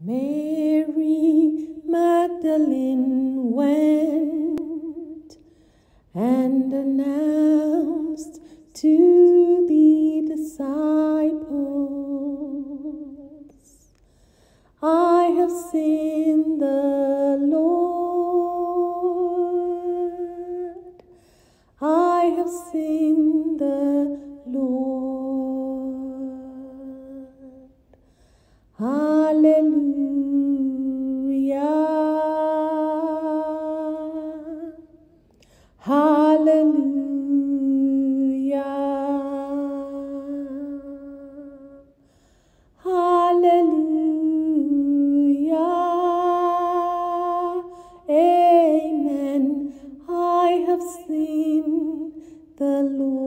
Mary Magdalene went and announced to the disciples, I have seen the Lord, I have seen the Lord. Hallelujah. seen the Lord.